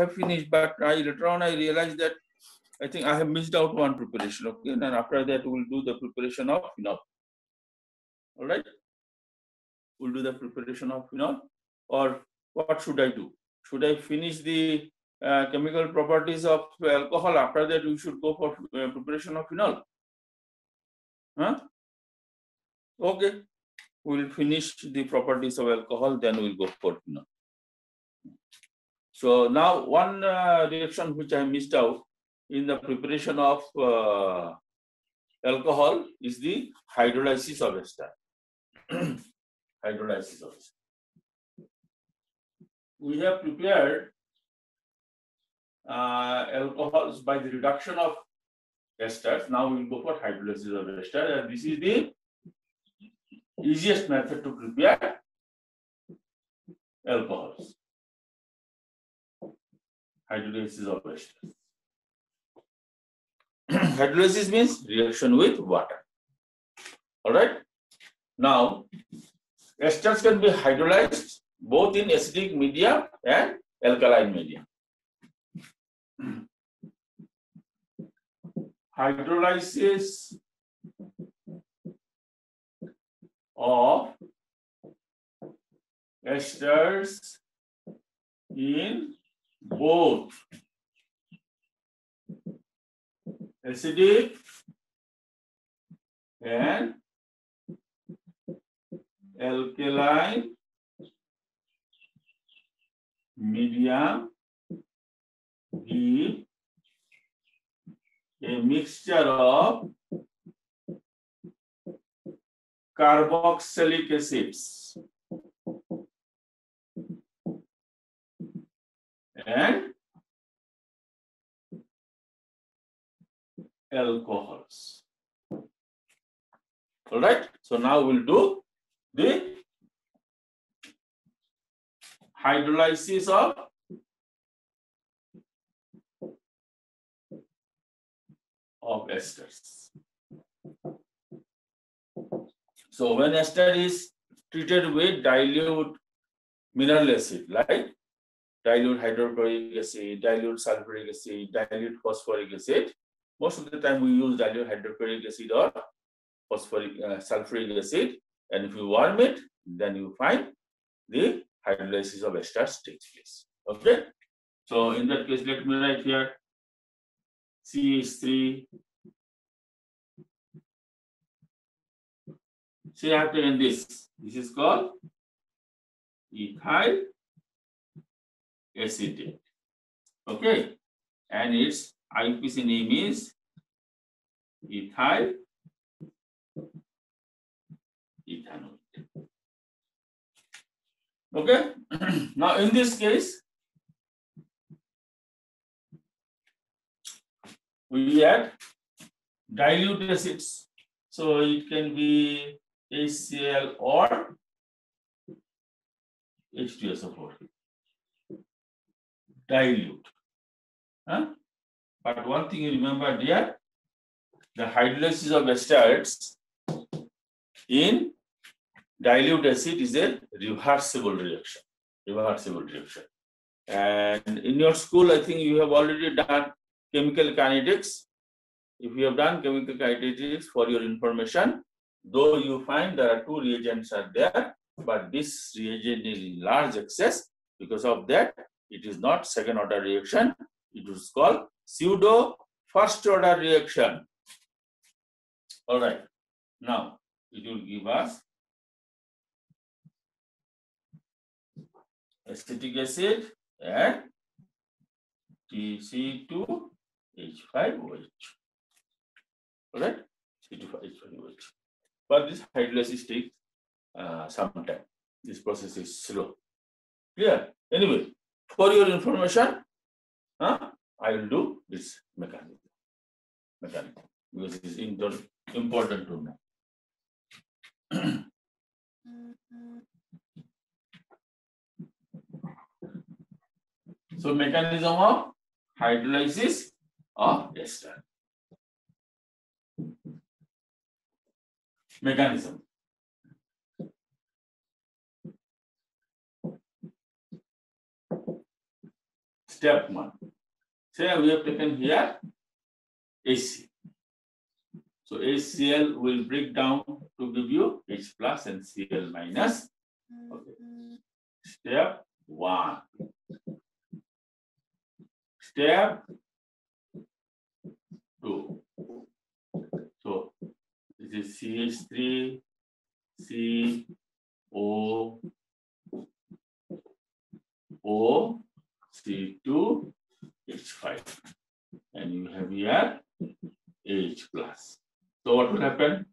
have finished, but I later on I realized that I think I have missed out one preparation. Okay, and after that we'll do the preparation of phenol. All right, we'll do the preparation of phenol. Or what should I do? Should I finish the uh, chemical properties of alcohol? After that, we should go for uh, preparation of phenol. Huh? Okay, we'll finish the properties of alcohol, then we'll go for phenol. So now one uh, reaction which I missed out in the preparation of uh, alcohol is the hydrolysis of ester. hydrolysis of ester. We have prepared uh, alcohols by the reduction of esters. Now we will go for hydrolysis of ester and this is the easiest method to prepare alcohols hydrolysis of esters. hydrolysis means reaction with water. All right. Now, esters can be hydrolyzed both in acidic media and alkaline media. Hydrolysis of esters in both acidic. And. Alkaline. Medium. Give a mixture of. Carboxylic acids and alcohols. All right. So now we'll do the hydrolysis of of esters. So when ester is treated with dilute mineral acid, like dilute hydrochloric acid, dilute sulfuric acid, dilute phosphoric acid. Most of the time we use dilute hydrochloric acid or phosphoric uh, sulfuric acid. And if you warm it, then you find the hydrolysis of esters takes place. Okay. So in that case, let me write here CH3. See after in this, this is called ethyl acetate. Okay, and its IUPAC name is ethyl ethanol. Okay, now in this case, we add dilute acids. So it can be HCl or H2SO4 dilute. Huh? But one thing you remember dear, the hydrolysis of esters in dilute acid is a reversible reaction. Reversible reaction. And in your school, I think you have already done chemical kinetics. If you have done chemical kinetics for your information, though you find there are two reagents are there, but this reagent is in large excess. Because of that, it is not second order reaction. It is called pseudo first order reaction. All right. Now, it will give us acetic acid and TC2H5OH. All right. C2H5OH. But this hydrolysis takes uh, some time. This process is slow. Clear? Anyway, for your information, huh, I will do this mechanism. Mechanism because it is important to know. so mechanism of hydrolysis of ester. Mechanism. Step one. Say we have taken here AC. So HCl will break down to give you H plus and Cl minus. Okay. Step one. Step two. So this is CH3, C, O, O, C2, H5. And you have here H plus. So what will happen?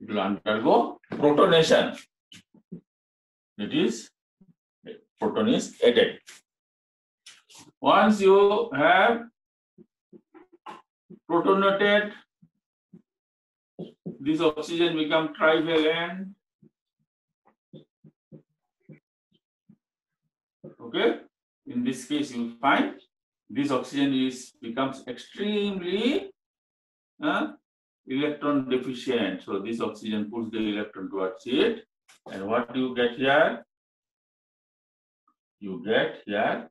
It will undergo protonation. It is proton is added. Once you have protonated, this oxygen become trivalent. Okay, in this case you find this oxygen is becomes extremely uh, electron deficient. So this oxygen pulls the electron towards it. And what do you get here? You get here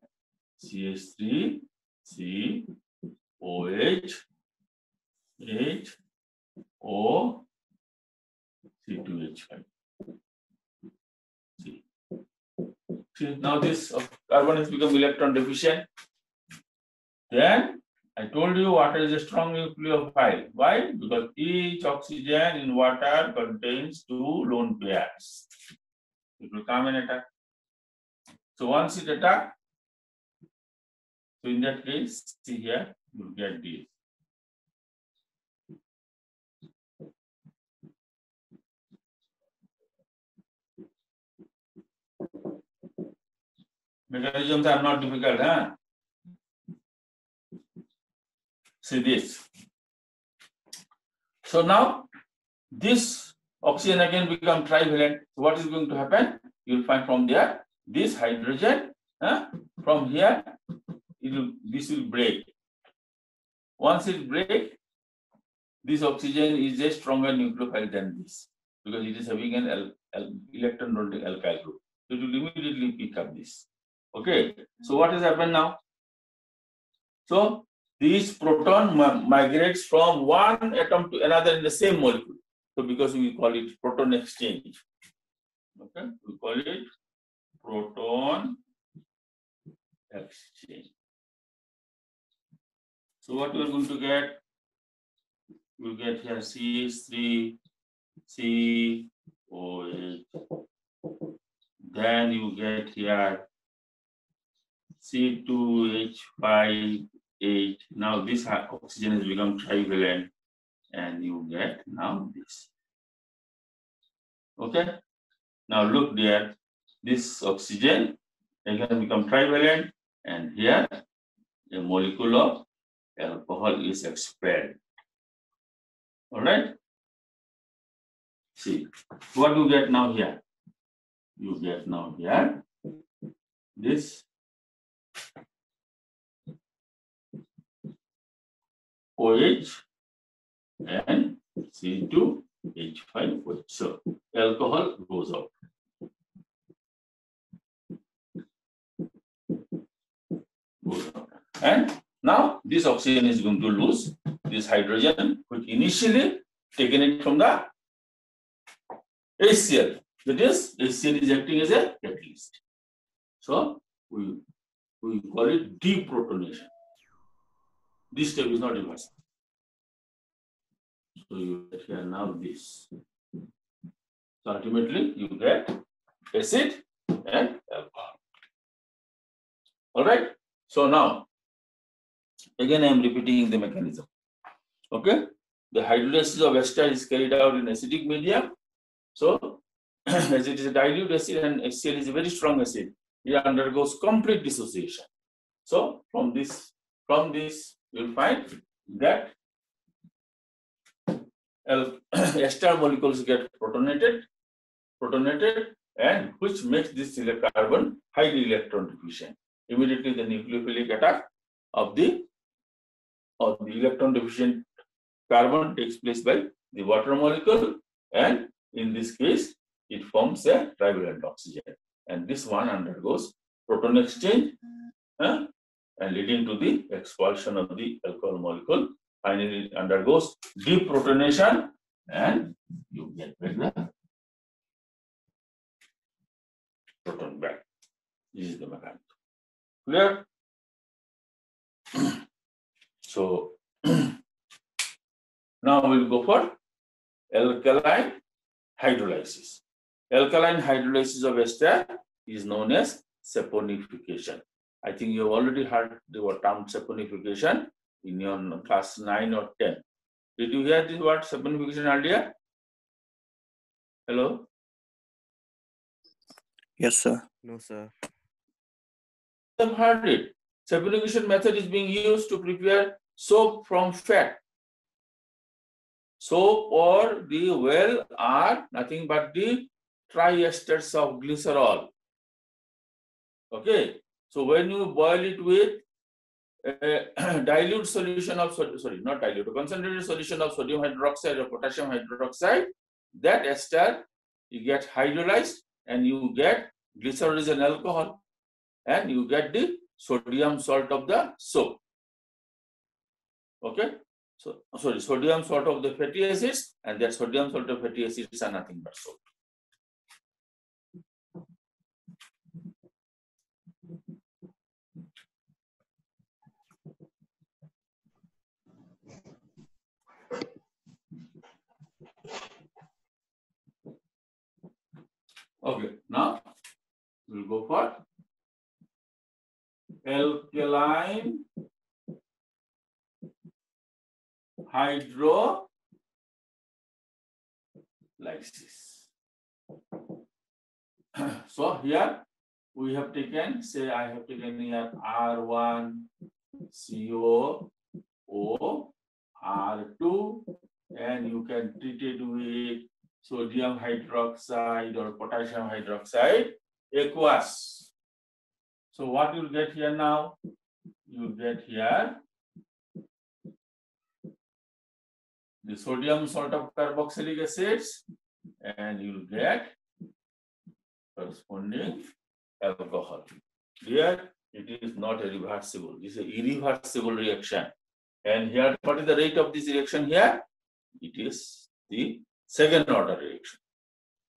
CH3, C, OH, H, O, C2H5. See. See, now this carbon has become electron deficient. Then I told you water is a strong nucleophile. Why? Because each oxygen in water contains two lone pairs. It will come and attack. So once it attack, so in that case, see here, you get this. Mechanisms are not difficult, huh? See this. So now this oxygen again become trivalent. What is going to happen? You'll find from there this hydrogen huh? from here it will this will break. Once it break, this oxygen is a stronger nucleophile than this because it is having an electron donating alkyl group. So it will immediately pick up this. Okay. So what has happened now? So this proton migrates from one atom to another in the same molecule. So because we call it proton exchange. Okay, we call it proton exchange. So what we're going to get? We'll get here CH3, C, OH. Then you get here C2H5 eight. Now this oxygen has become trivalent and you get now this. Okay. Now look there, this oxygen again become trivalent and here a molecule of alcohol is expelled. All right. See, what you get now here? You get now here this OH and C2H5OH. So alcohol goes out. Goes out. And now this oxygen is going to lose this hydrogen, which initially taken it from the HCl. That is, HCl is acting as a catalyst. So we, we call it deprotonation. This step is not reversible. So you get here now this. So ultimately you get acid and alcohol. All right. So now, again I am repeating the mechanism. Okay. The hydrolysis of ester is carried out in acidic medium. So as it is a dilute acid and HCl is a very strong acid, it undergoes complete dissociation. So from this, from this you'll find that ester molecules get protonated, protonated, and which makes this carbon highly electron deficient. Immediately, the nucleophilic attack of the of the electron deficient carbon takes place by the water molecule, and in this case, it forms a trivalent oxygen. And this one undergoes proton exchange, and leading to the expulsion of the alcohol molecule. Finally, it undergoes deprotonation and you get back the proton back. This is the mechanism. Clear? so now we'll go for alkaline hydrolysis. Alkaline hydrolysis of ester is known as saponification. I think you have already heard the term saponification in your class 9 or 10. Did you hear this word saponification earlier? Hello? Yes, sir. No, sir. You have heard it. Saponification method is being used to prepare soap from fat. Soap or the well are nothing but the triesters of glycerol. Okay, so when you boil it with a dilute solution of sorry, not dilute, a concentrated solution of sodium hydroxide or potassium hydroxide, that ester you get hydrolyzed and you get glycerol is an alcohol and you get the sodium salt of the soap. Okay, so sorry, sodium salt of the fatty acids and that sodium salt of fatty acids are nothing but soap. Okay, now we'll go for alkaline hydrolysis. so here we have taken, say I have taken here R1 CO O R2 and you can treat it with sodium hydroxide or potassium hydroxide aqueous. So what you'll get here now? You get here the sodium salt of carboxylic acids and you'll get corresponding alcohol. Here it is not a reversible, this is a irreversible reaction. And here, what is the rate of this reaction here? It is the second order reaction.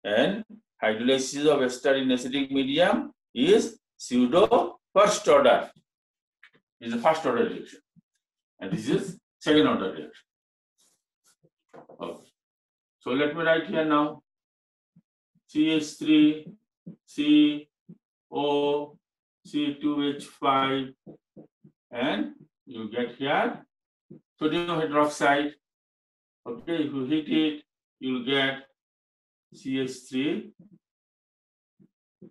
And hydrolysis of ester in acidic medium is pseudo first order. Is a first order reaction. And this is second order reaction. Okay. So let me write here now. CH3, C, O, C2H5, and you get here sodium hydroxide. Okay, if you heat it, you'll get CH3,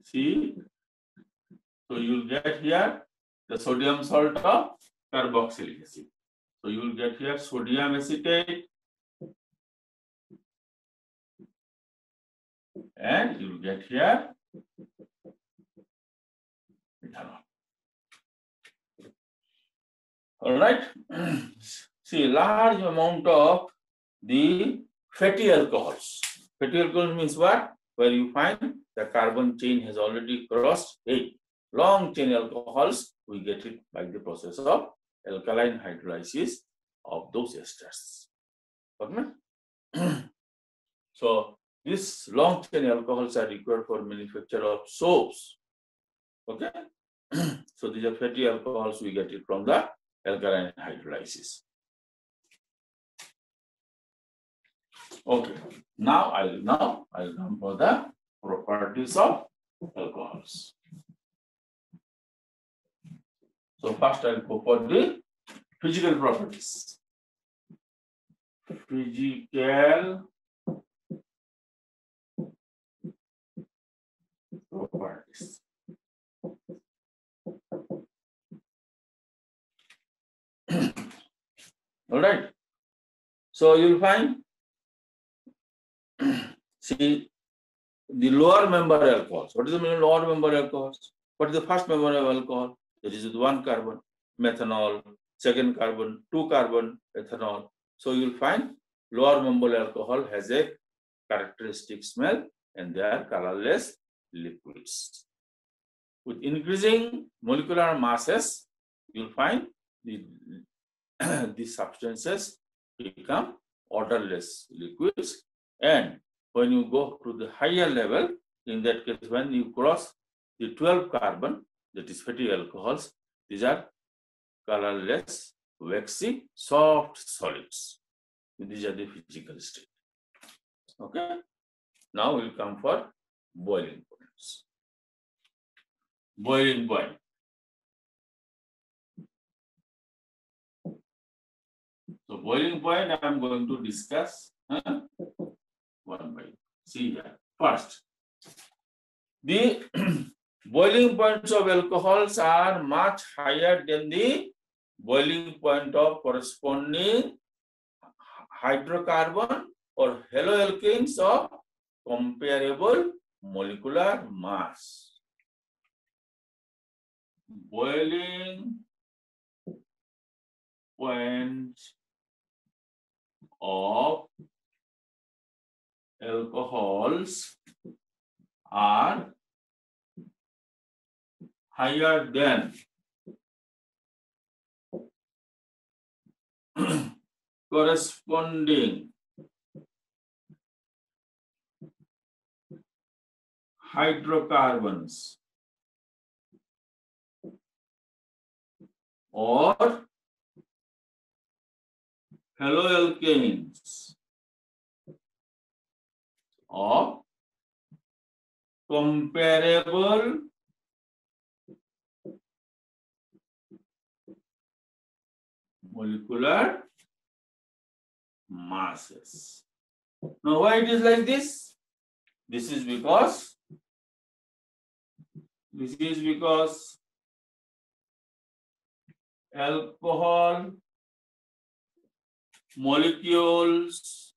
C. So you'll get here the sodium salt of carboxylic acid. So you'll get here sodium acetate and you'll get here. All right. See, large amount of the fatty alcohols. Fatty alcohols means what? Where you find the carbon chain has already crossed a long chain alcohols, we get it by the process of alkaline hydrolysis of those esters. Okay? so these long chain alcohols are required for manufacture of soaps. Okay? so these are fatty alcohols, we get it from the alkaline hydrolysis. Okay, now I'll now I'll come for the properties of alcohols. So first I'll go for the physical properties. Physical properties. All right. So you'll find, see, the lower member alcohols. What is the lower member alcohols? What is the first member of alcohol? It is one carbon, methanol, second carbon, two carbon, ethanol. So you'll find lower member alcohol has a characteristic smell and they are colorless liquids. With increasing molecular masses, you'll find the, these substances become odorless liquids. And when you go to the higher level, in that case, when you cross the 12 carbon, that is fatty alcohols, these are colorless, waxy, soft solids. These are the physical state. Okay. Now we'll come for boiling points. Boiling point. So boiling point I am going to discuss huh? One by see here. First, the boiling points of alcohols are much higher than the boiling point of corresponding hydrocarbon or haloalkanes of comparable molecular mass. Boiling point of alcohols are higher than corresponding hydrocarbons or haloalkanes of comparable molecular masses. Now why it is like this? This is because this is because alcohol molecules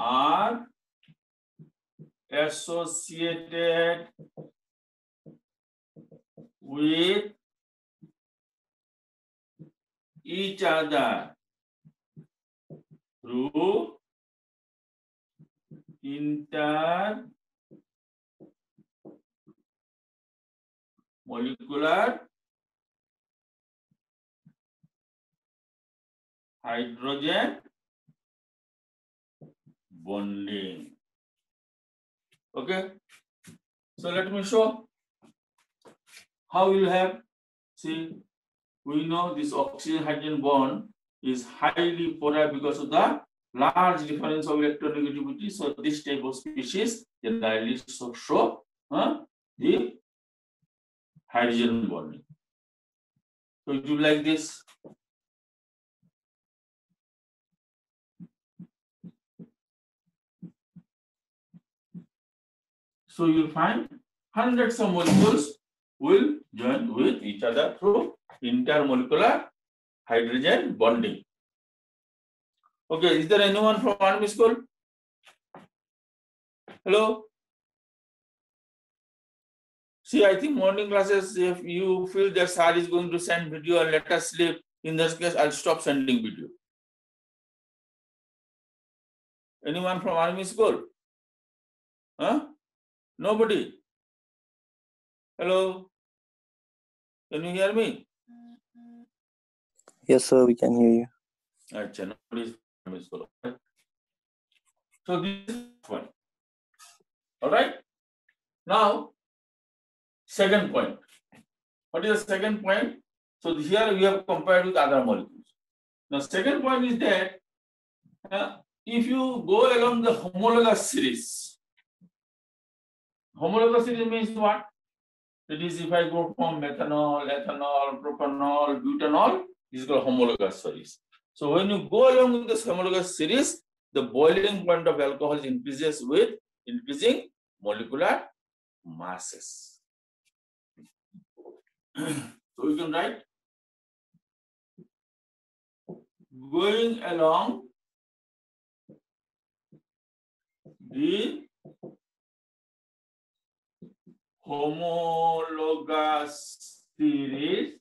are associated with each other through inter molecular hydrogen bonding. Okay, so let me show how you have see we know this oxygen hydrogen bond is highly polar because of the large difference of electronegativity. So this type of species generally so show the hydrogen bonding. So it will like this. So you'll find hundreds of molecules will join with each other through intermolecular hydrogen bonding. Okay, is there anyone from army school? Hello? See, I think morning classes, if you feel that sir is going to send video and let us sleep, in this case, I'll stop sending video. Anyone from army school? Huh? Nobody? Hello? Can you hear me? Yes, sir, we can hear you. Acha, nobody is from army school. okay? So this is one. All right? Now, second point. What is the second point? So here we have compared with other molecules. Now, second point is that uh, if you go along the homologous series, homologous series means what? That is, if I go from methanol, ethanol, propanol, butanol, is called homologous series. So when you go along with this homologous series, the boiling point of alcohol increases with increasing molecular masses. so we can write going along the homologous series,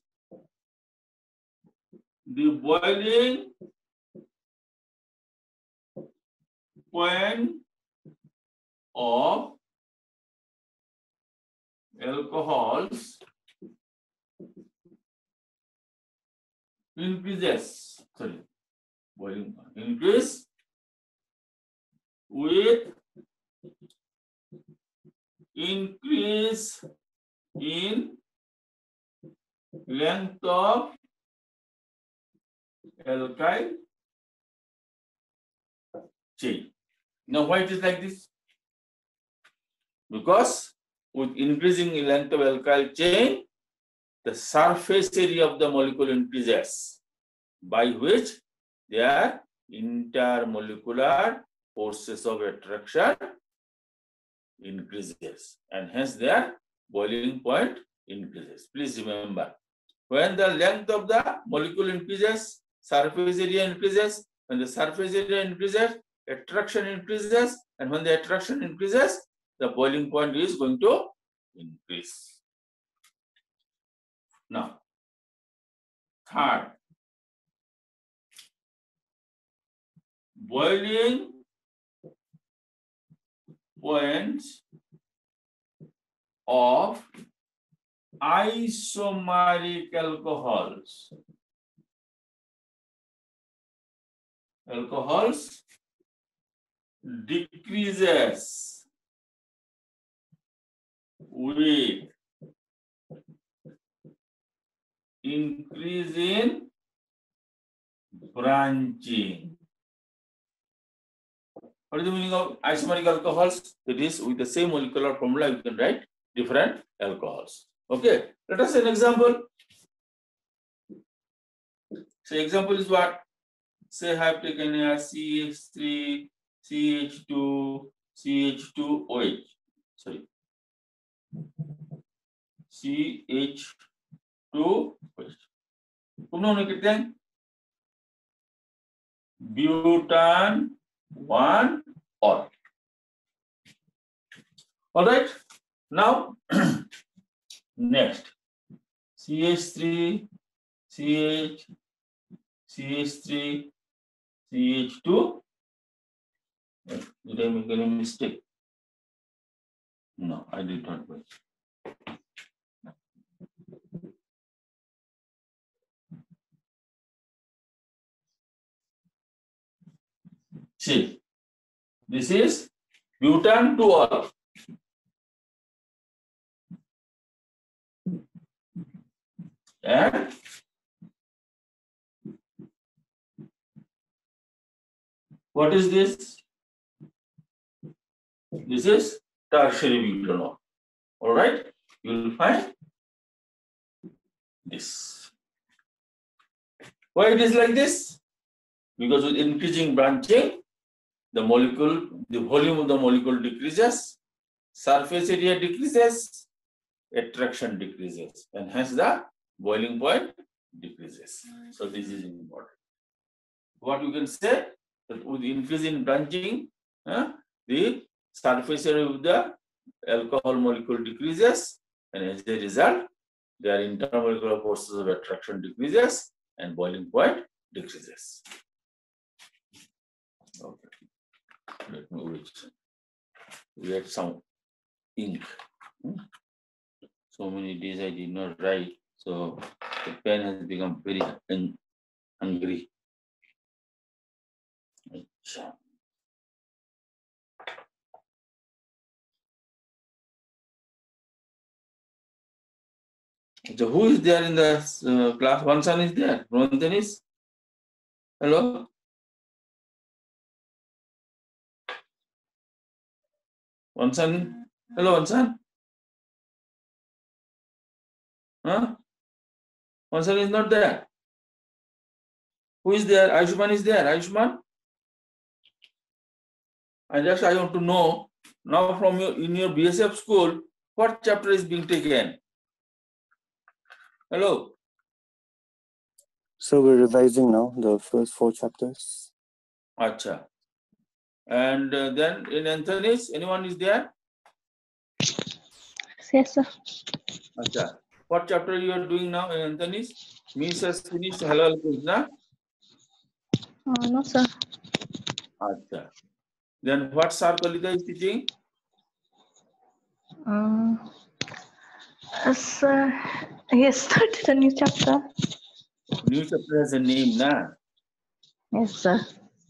the boiling point of alcohols increases, sorry, boiling increase with increase in length of alkyl chain. Now why it is like this? Because with increasing length of alkyl chain, the surface area of the molecule increases, by which their intermolecular forces of attraction increases and hence their boiling point increases. Please remember, when the length of the molecule increases, surface area increases. When the surface area increases, attraction increases. And when the attraction increases, the boiling point is going to increase. Now, third, boiling points of isomeric alcohols. Alcohols decreases with increase in branching. What is the meaning of isomeric alcohols? It is with the same molecular formula, you can write different alcohols. Okay, let us an example. So example is what? Say I have taken a CH3, CH2, CH2OH. Sorry. CH2OH. Kumno nakiteng? Butan one or. All right. Now Next, CH3, CH, CH3, CH2. Did I make any mistake? No, I did not. This is butan-2-ol. And what is this? This is tertiary butanol. All right, you will find this. Why it is like this? Because with increasing branching, the molecule, the volume of the molecule decreases, surface area decreases, attraction decreases, and hence the boiling point decreases. So this is important. What you can say that with increase in branching, uh, the surface area of the alcohol molecule decreases, and as a result, their intermolecular forces of attraction decreases and boiling point decreases. Okay. Let me wait. We had some ink. Hmm? So many days I did not write. So the pen has become very hungry. So who is there in the uh, class? One son is there. Ronten is. Hello. One son. Hello, one son. Huh? Answer is not there. Who is there? Ayushman is there. Ayushman? I just I want to know now from your in your BSF school, what chapter is being taken? Hello. So we're revising now the first four chapters. Acha. And uh, then in Anthony's, anyone is there? Yes, sir. Acha. What chapter you are doing now, in Anthony's? Miss has finished Halal Krishna. Uh, no, sir. Acha. Then what Sar Kalita is teaching? Uh, sir, he started a new chapter. New chapter has a name, na? Yes, sir.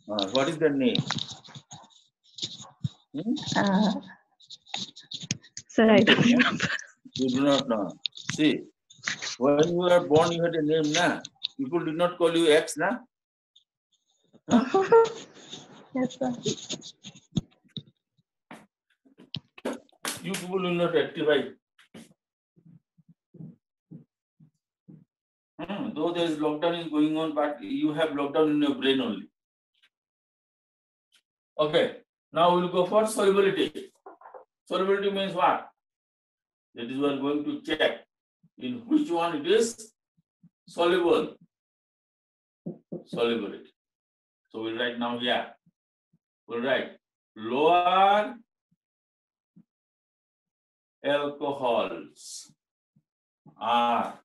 Uh, what is the name? Uh, sir, I don't remember. You do not know. See, when you were born, you had a name, na? People did not call you X, na? yes, sir. You people will not activate. Hmm, though there is lockdown is going on, but you have lockdown in your brain only. Okay, now we will go for solubility. Solubility means what? That is, we are going to check in which one it is soluble. Solubility. So we'll write now here. We'll write lower alcohols are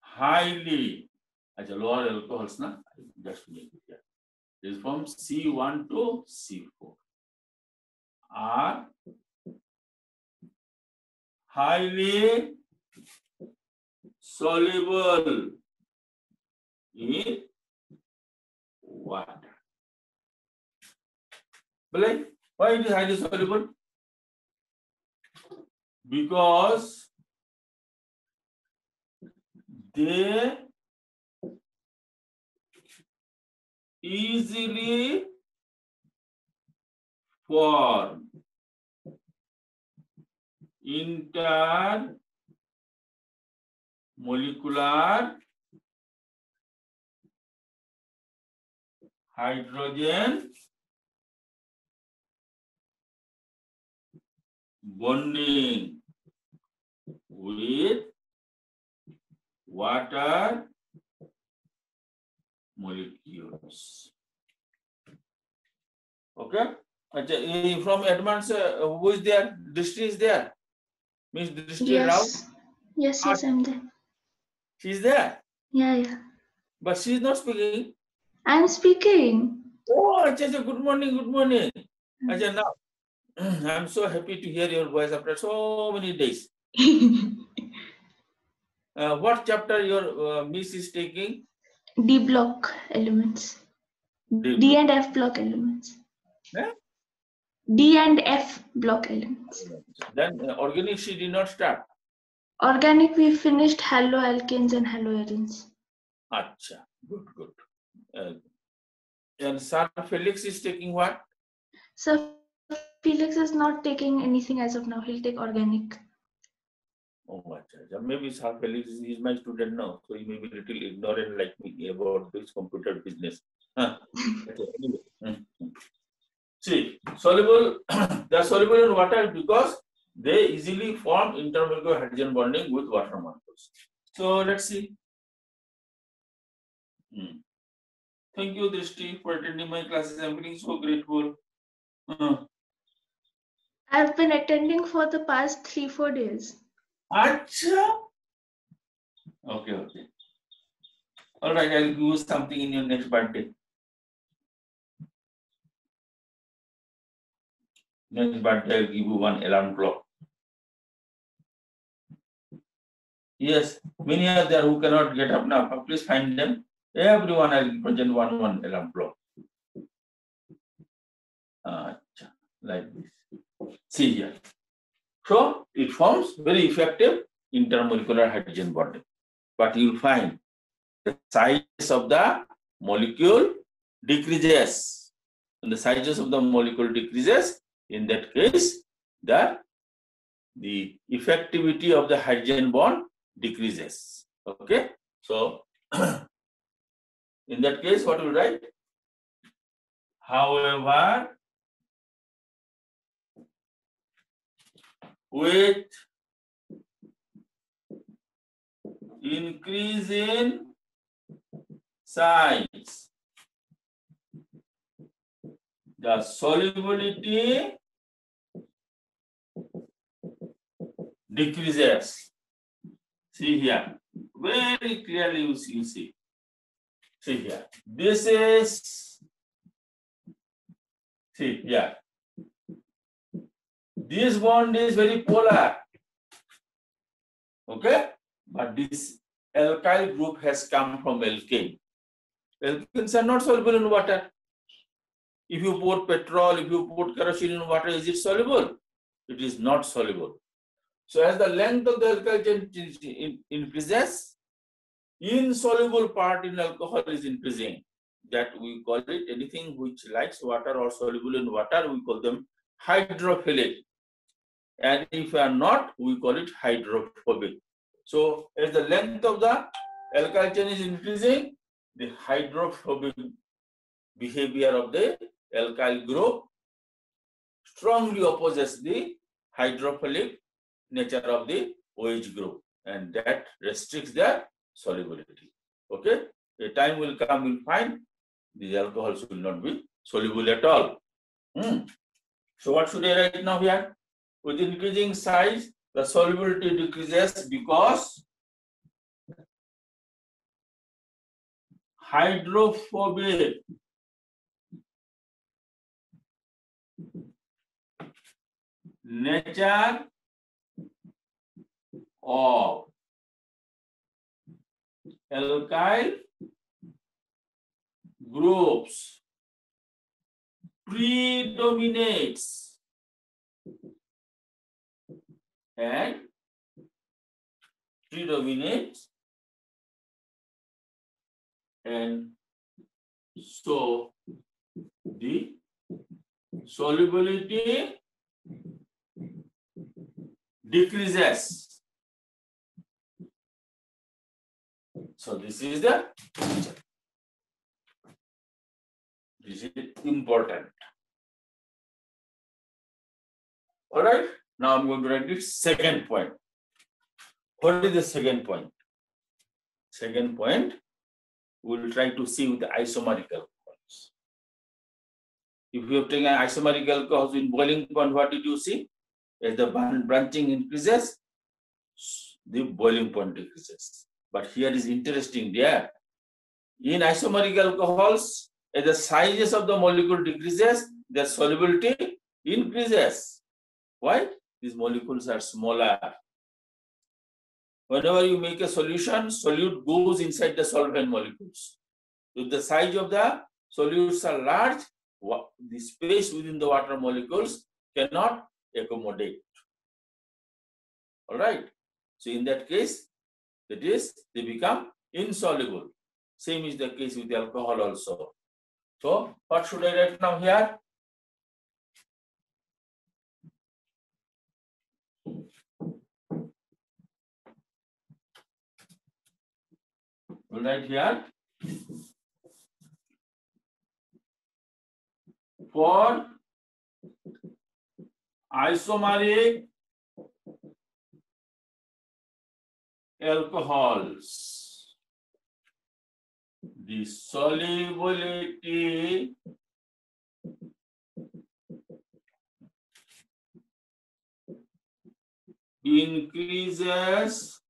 highly as a lower alcohols na just make it here is from C1 to C4 are highly soluble in water. But why it is highly soluble? Because they easily form intermolecular hydrogen bonding with water molecules. Okay? From advanced, uh, who is there? Drishti is there? Means Drishti Rao? Yes. Yes, yes, I'm there. she's there, Yeah, yeah. but she's not speaking. I'm speaking. Oh, acha, acha, good morning, good morning. Acha, now, I'm so happy to hear your voice after so many days. Uh, what chapter your uh, miss is taking? D block elements. D D and F block elements. Eh? D and F block elements. Then uh, organic she did not start. Organic, we finished haloalkanes and haloarenes. Acha, good, good. Uh, and Sir Felix is taking what? So Felix is not taking anything as of now. He'll take organic. Oh, acha, acha. maybe Felix is, is my student now, so he may be a little ignorant like me about this computer business. Huh. Anyway. mm, mm. See, soluble, they are soluble in water because they easily form intermolecular hydrogen bonding with water molecules. So let's see. Hmm. Thank you, Drishti, for attending my classes. I'm feeling so grateful. Uh, I've been attending for the past three, four days. Acha. Okay, okay. All right, I'll give you something in your next birthday. Next birthday, I'll give you one alarm clock. Yes, many are there who cannot get up now. Please find them. Everyone, I'll present one one alarm clock. Acha, like this. See here. So it forms very effective intermolecular hydrogen bonding. But you'll find the size of the molecule decreases. When the sizes of the molecule decreases, in that case, the, the effectivity of the hydrogen bond decreases. Okay, so in that case, what will write? However, with increase in size, the solubility decreases. See here, very clearly you see, you see. See here, this is, see here, this bond is very polar. Okay, but this alkyl group has come from alkane. Alkanes are not soluble in water. If you pour petrol, if you put kerosene in water, is it soluble? It is not soluble. So as the length of the alkyl chain increases, insoluble part in alcohol is increasing. That we call it anything which likes water or soluble in water, we call them hydrophilic. And if you are not, we call it hydrophobic. So as the length of the alkyl chain is increasing, the hydrophobic behavior of the alkyl group strongly opposes the hydrophilic nature of the OH group and that restricts their solubility. Okay, a time will come, we'll find these alcohols will not be soluble at all. Hmm. So what should I write now here? With increasing size, the solubility decreases because hydrophobic nature of alkyl groups predominates and predominates and so the solubility decreases. So this is the. This is important. All right. Now I'm going to write the second point. What is the second point? Second point, we'll try to see with the isomeric alcohols. If you have taken isomeric alcohols in boiling point, what did you see? As the branching increases, the boiling point decreases. But here is interesting there. In isomeric alcohols, as the sizes of the molecule decreases, their solubility increases. Why? These molecules are smaller. Whenever you make a solution, solute goes inside the solvent molecules. If the size of the solutes are large, the space within the water molecules cannot accommodate. All right. So in that case, that is, they become insoluble. Same is the case with the alcohol also. So what should I write now here? Write here. For isomeric alcohols, the solubility increases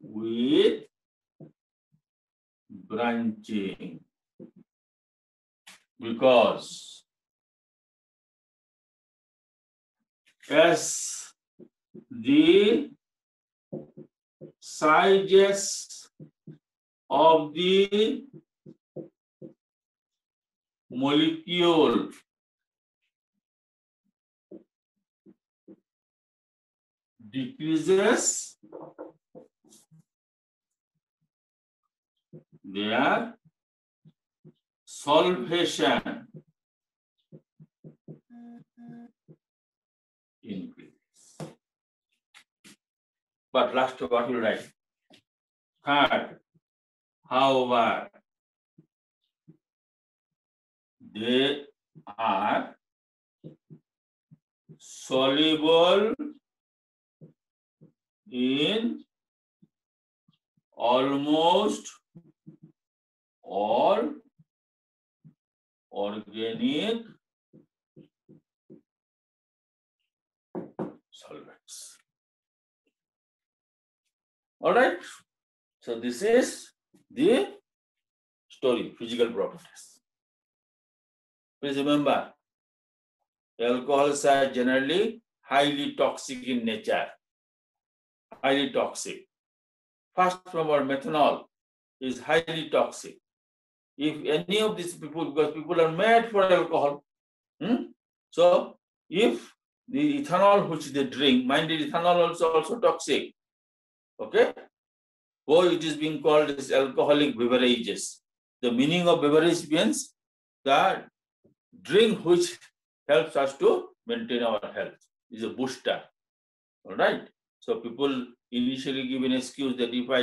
with branching. Because as the sizes of the molecule. Decreases their solvation increases. But last what will write? Third, however, they are soluble in almost all organic solvents. All right. So this is the story, physical properties. Please remember, alcohols are generally highly toxic in nature. Highly toxic. first remember methanol is highly toxic. If any of these people, because people are made for alcohol, hmm? so if the ethanol which they drink, mind the ethanol also also toxic. Okay, why it is being called as alcoholic beverages. The meaning of beverage means the drink which helps us to maintain our health is a booster. All right. So people initially give an excuse that if I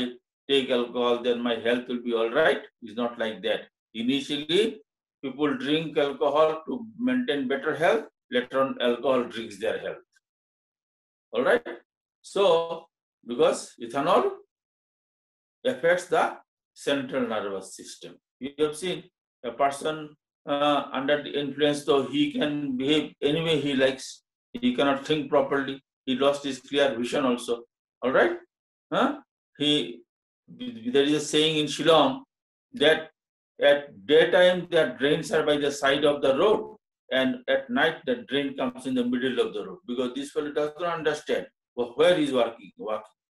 take alcohol, then my health will be all right. It's not like that. Initially, people drink alcohol to maintain better health. Later on, alcohol drinks their health. All right. So because ethanol affects the central nervous system. You have seen a person uh, under the influence, though he can behave any way he likes. He cannot think properly. He lost his clear vision also. All right. Huh? He there is a saying in Shillong that at daytime the drains are by the side of the road, and at night the drain comes in the middle of the road because this fellow does not understand where he is walking,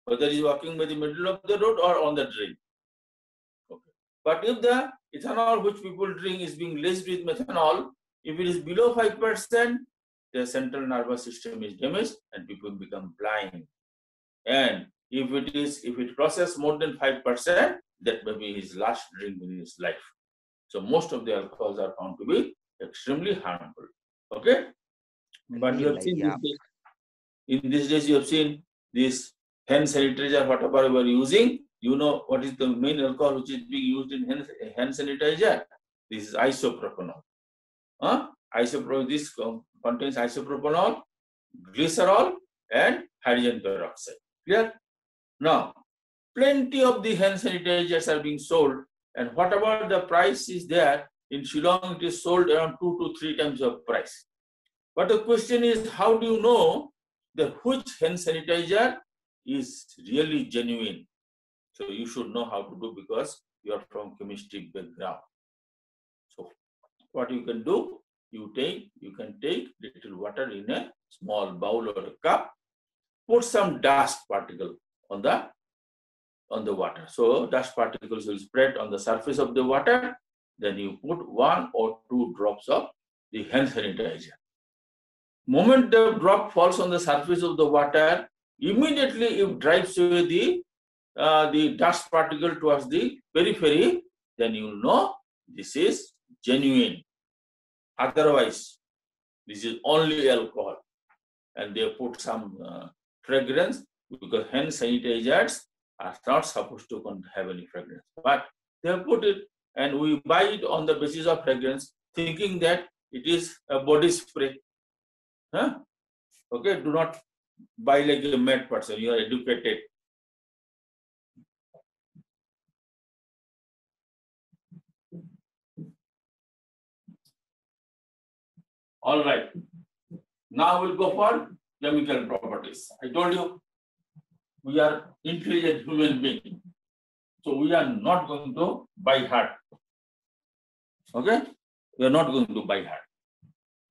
whether he is walking by the middle of the road or on the drain. Okay. But if the ethanol which people drink is being laced with methanol, if it is below 5%, the central nervous system is damaged and people become blind. And if it is, if it crosses more than 5%, that may be his last drink in his life. So most of the alcohols are found to be extremely harmful. Okay? But you have seen Yeah. this in these days you have seen this hand sanitizer, whatever we are using, you know what is the main alcohol which is being used in hand, hand sanitizer? This is isopropanol. Huh? Isopro this contains isopropanol, glycerol, and hydrogen peroxide. Clear? Now, plenty of the hand sanitizers are being sold, and whatever the price is there, in Shillong it is sold around two to three times of price. But the question is, how do you know that which hand sanitizer is really genuine? So you should know how to do because you are from chemistry background. So what you can do, you take, you can take little water in a small bowl or a cup, put some dust particle on the on the water. So dust particles will spread on the surface of the water. Then you put one or two drops of the hand sanitizer. Moment the drop falls on the surface of the water, immediately it drives away the uh, the dust particle towards the periphery. Then you know this is genuine. Otherwise, this is only alcohol, and they put some uh, fragrance because hand sanitizers are not supposed to have any fragrance, but they have put it, and we buy it on the basis of fragrance, thinking that it is a body spray. Huh? Okay, do not buy like a mad person. You are educated. All right. Now we'll go for chemical properties. I told you we are intelligent human being. So we are not going to buy heart. Okay? We are not going to buy heart.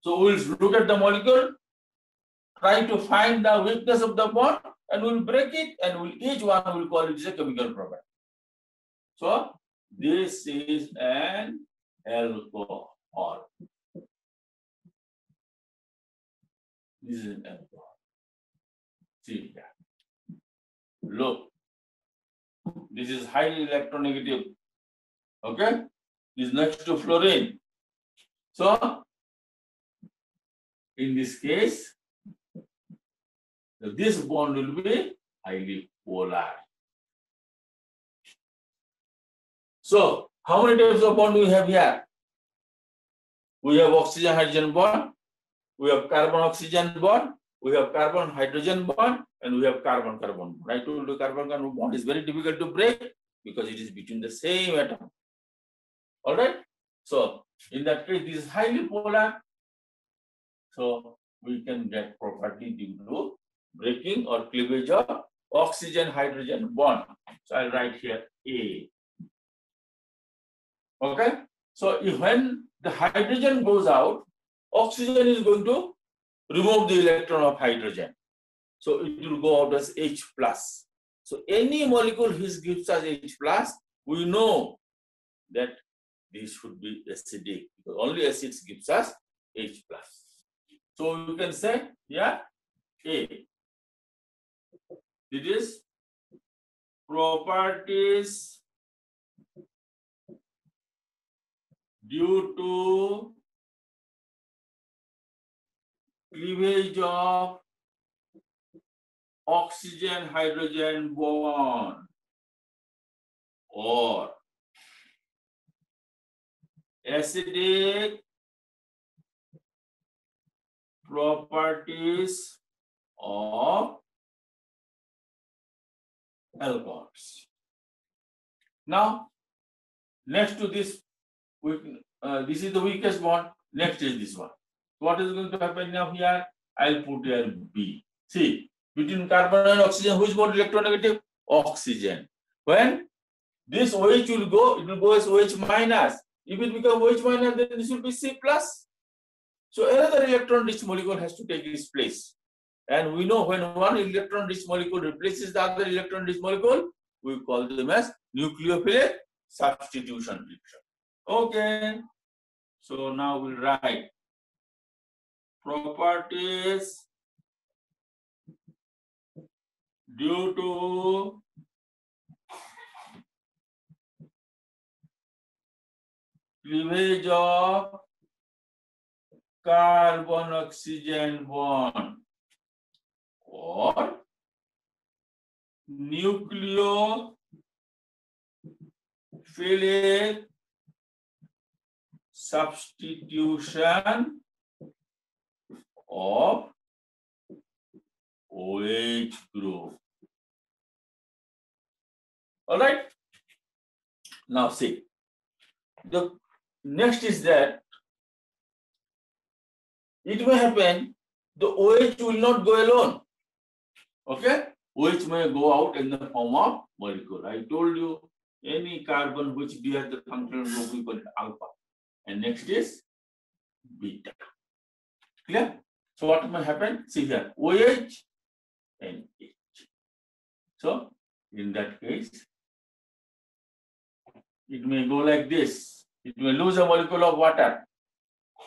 So we'll look at the molecule, try to find the weakness of the bond, and we'll break it, and we'll each one will call it a chemical property. So this is an alcohol. This is an alcohol. See here. Look. This is highly electronegative. Okay? This is next to fluorine. So, in this case, this bond will be highly polar. So, how many types of bond we have here? We have oxygen hydrogen bond, we have carbon oxygen bond, we have carbon hydrogen bond, and we have carbon carbon bond. I told you carbon carbon bond is very difficult to break because it is between the same atom. All right. So in that case, this is highly polar. So we can get property due to breaking or cleavage of oxygen hydrogen bond. So I'll write here A. Okay. So if when the hydrogen goes out, oxygen is going to remove the electron of hydrogen. So it will go out as H plus. So any molecule which gives us H plus, we know that this should be acidic because only acids gives us H plus. So you can say, yeah, A. It is properties due to cleavage of oxygen hydrogen bond or acidic properties of alcohols. Now, next to this, uh, this is the weakest bond. Next is this one. What is going to happen now here? I'll put here B. See, between carbon and oxygen, which bond electronegative? Oxygen. When this OH will go, it will go as OH minus. If it becomes OH minus, then this will be C plus. So another electron rich molecule has to take its place. And we know when one electron rich molecule replaces the other electron rich molecule, we call them as nucleophilic substitution reaction. Okay. So now we'll write properties due to cleavage of carbon oxygen bond or nucleophilic substitution of OH group. All right. Now see, the next is that it may happen the OH will not go alone. Okay? OH may go out in the form of molecule. I told you any carbon which bears the functional group we call it alpha. And next is beta. Clear? So what may happen? See here, OH and H. So in that case, it may go like this. It may lose a molecule of water.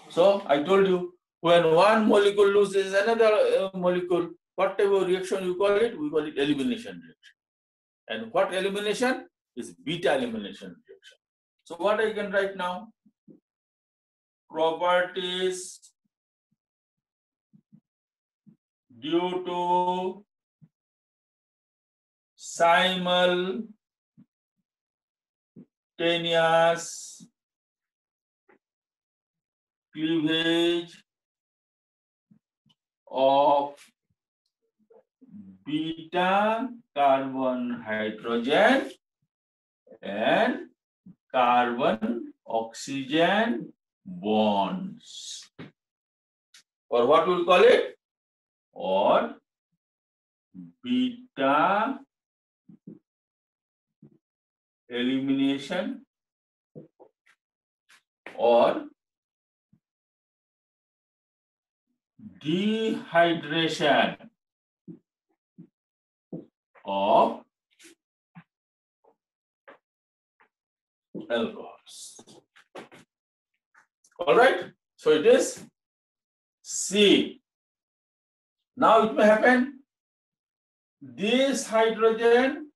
So I told you when one molecule loses another uh, molecule, whatever reaction you call it? We call it elimination reaction. And what elimination? Is beta elimination reaction. So what I can write now? Properties due to simultaneous cleavage of beta carbon hydrogen and carbon oxygen bonds. Or what we'll call it? Or beta elimination or dehydration of alcohols. All right, so it is C. Now it may happen this hydrogen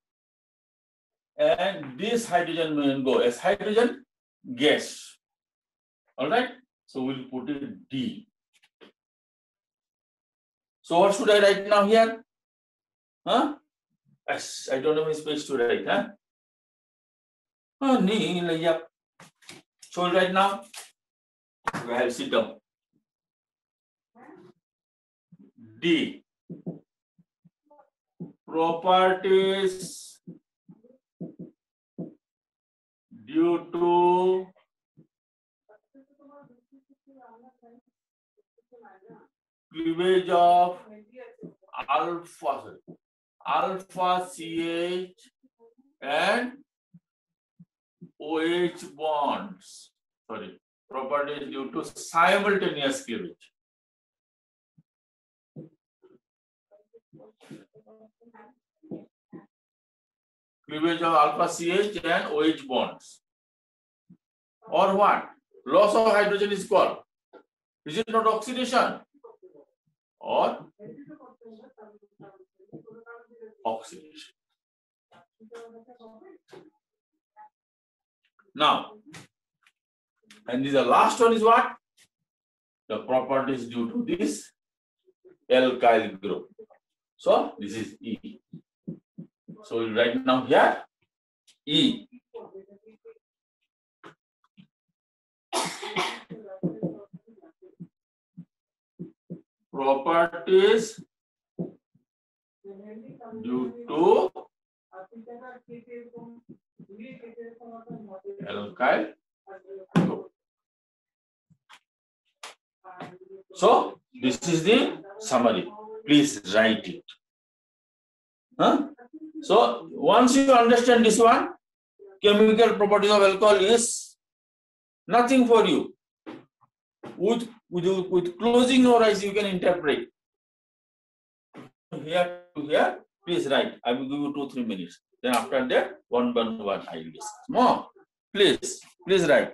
and this hydrogen may go as hydrogen gas. All right, so we'll put it D. So what should I write now here? Huh? I don't have any space to write, huh? Oh, Neil, yeah. So right now, well, sit down. D. Properties due to cleavage of alpha, alpha CH and OH bonds. Sorry, properties due to simultaneous cleavage. Cleavage of alpha CH and OH bonds. Or what? Loss of hydrogen is called. Is it not oxidation? Or oxidation. Now, and the last one is what? The properties due to this alkyl group. So this is E. So write now here E. Properties due to alkyl group. So this is the summary. Please write it. Huh? So once you understand this one, chemical properties of alcohol is nothing for you. With, with, with closing your eyes, you can interpret. Here to here, please write. I will give you two, three minutes. Then after that, one by one, I will discuss. More, please, please write.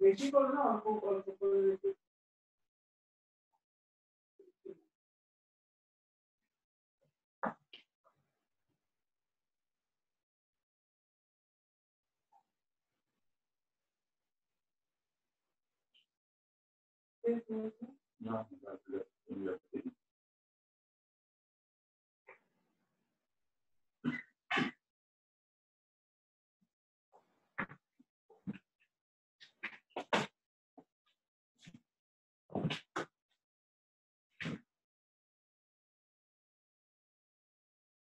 বেশি করো না অল্প অল্প করে বেশি incidentally দুপুরা বলতে বলতে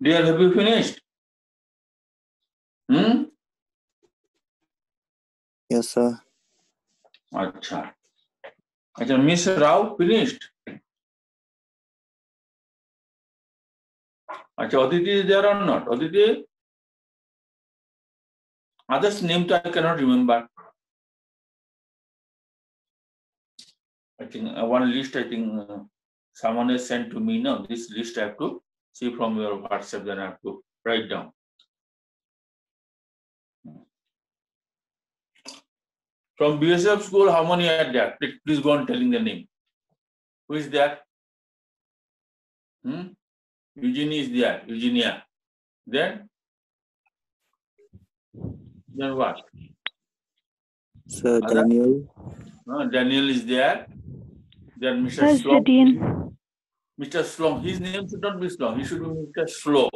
Dear, have you finished? Hmm? Yes, sir. Acha. Acha, Miss Rao finished. Acha, Aditi is there or not? Aditi? Others' name I cannot remember. I think uh, one list, I think uh, someone has sent to me now. This list I have to see from your whatsapp then i have to write down From BSF school, how many are there? Please, please go on telling the name. Who is there? Hmm? Eugenie is there, Eugenia. Then? Then what? Sir Other- Daniel. Uh, Daniel is there. Then Mr. Sir Slom. Gideon. Mr. Slom, his name should not be Slom, he should be Mr. Slow.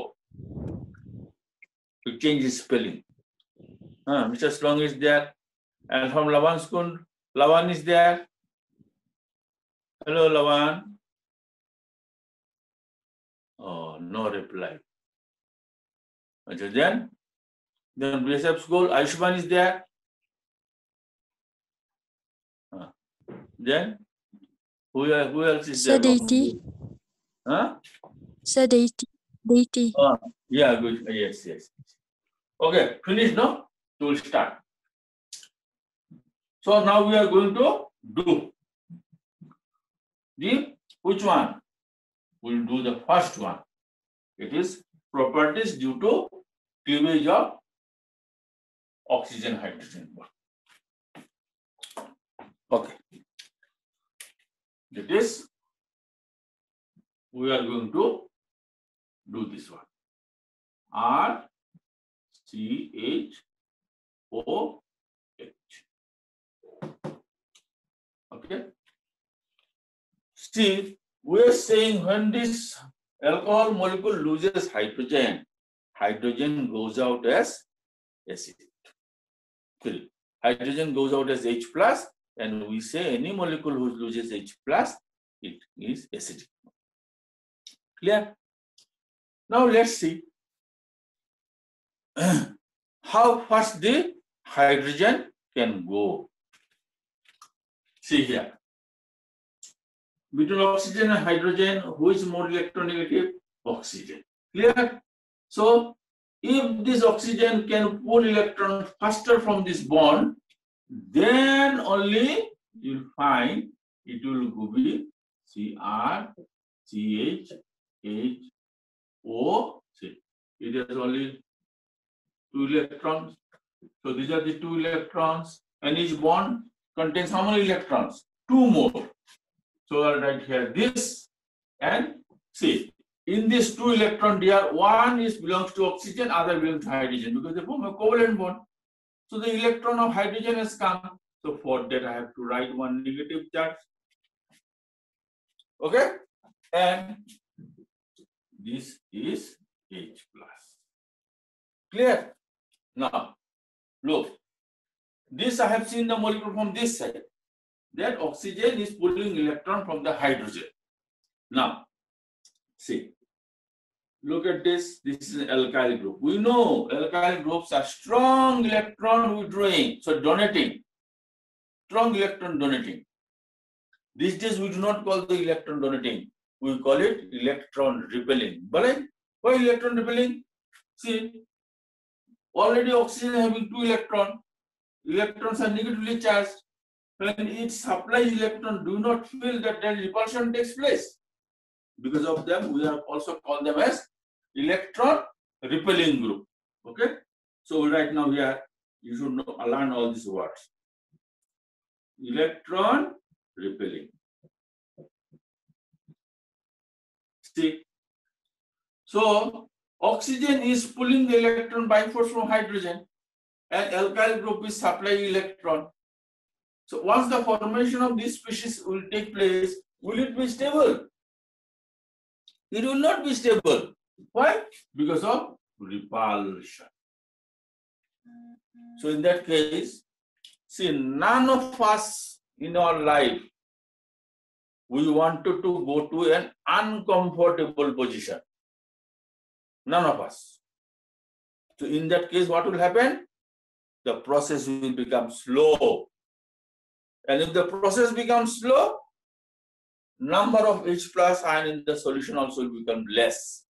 To change his spelling. Uh, Mr. Slong is there. And from Lavan school, Lavan is there. Hello, Lavan. Oh, no reply. Okay, then, then BSF school, Ayushman is there. Uh, Then, who, who else is there? Huh? Sadati, Deity. Deity. Ah, yeah, good. Yes, yes. Okay, finish now. We will start. So now we are going to do the which one? We'll do the first one. It is properties due to cleavage of oxygen hydrogen bond. Okay. That is, we are going to do this one. R C H O H. Okay. See, we are saying when this alcohol molecule loses hydrogen, hydrogen goes out as acid. Three. Hydrogen goes out as H plus, and we say any molecule which loses H plus, it is acidic. Clear? Now let's see how fast the hydrogen can go. See here. Between oxygen and hydrogen, who is more electronegative? Oxygen. Clear? So if this oxygen can pull electron faster from this bond, then only you'll find it will go be Cr, CH, H, O, C. It has only two electrons. So these are the two electrons, and each bond contains how many electrons? Two more. So I'll write here this and C. In this two electron DR, one is belongs to oxygen, other belongs to hydrogen because they form a covalent bond. So the electron of hydrogen has come. So for that I have to write one negative charge. Okay, and this is H plus. Clear? Now, look. This I have seen the molecule from this side. That oxygen is pulling electron from the hydrogen. Now, see. Look at this. This is an alkyl group. We know alkyl groups are strong electron withdrawing, so donating. Strong electron donating. These days we do not call the electron donating. We call it electron repelling. But why electron repelling? See, already oxygen having two electrons. Electrons are negatively charged. When it supplies electron, do not feel that then repulsion takes place. Because of them, we have also called them as electron repelling group. Okay. So right now here, you should know, learn all these words. Electron repelling. So oxygen is pulling the electron by force from hydrogen and alkyl group is supplying electron. So once the formation of this species will take place, will it be stable? It will not be stable. Why? Because of repulsion. So in that case, see, none of us in our life, we wanted to go to an uncomfortable position. None of us. So in that case, what will happen? The process will become slow. And if the process becomes slow, number of H plus ion in the solution also will become less.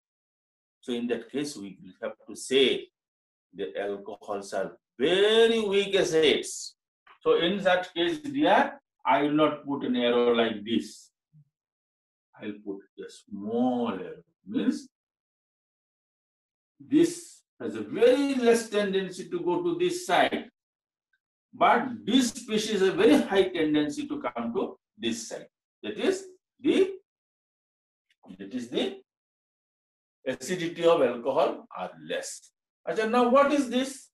So in that case, we have to say the alcohols are very weak acids. So in that case, dear, I will not put an arrow like this. I will put a small. Means this has a very less tendency to go to this side. But this species has a very high tendency to come to this side. That is the that is the acidity of alcohol are less. Achha, now what is this?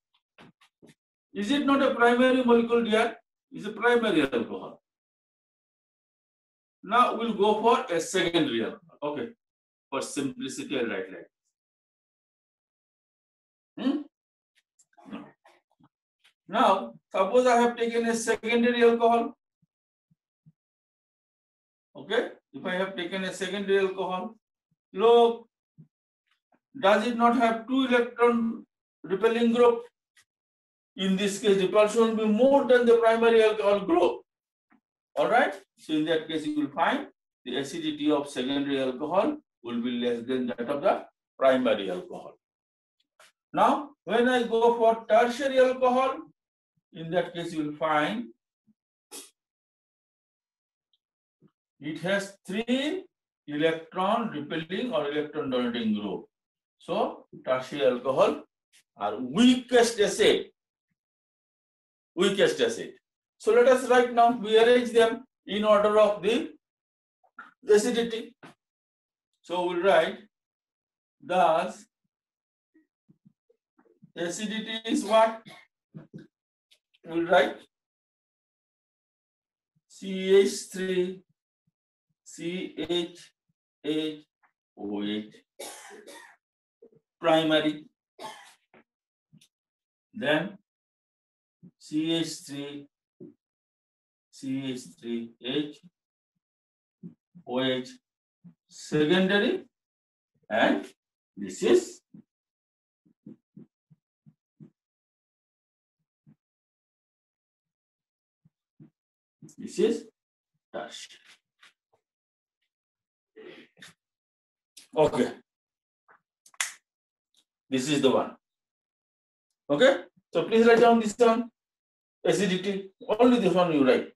Is it not a primary molecule dear? It's a primary alcohol. Now we'll go for a secondary alcohol. Okay. For simplicity, I'll write like. Hmm? No. Now, suppose I have taken a secondary alcohol. Okay. If I have taken a secondary alcohol, look, does it not have two electron repelling group? In this case, repulsion will be more than the primary alcohol group. All right. So in that case, you will find the acidity of secondary alcohol will be less than that of the primary alcohol. Now, when I go for tertiary alcohol, in that case, you will find it has three electron repelling or electron donating group. So tertiary alcohol are weakest acid. Weakest acid. So let us right now we arrange them in order of the acidity. So we'll write thus acidity is what? We'll write CH3 CHHOH primary then CH3 CH3H OH secondary and this is this is tertiary. Okay. This is the one. Okay, so please write down this one. Acidity, only this one you write.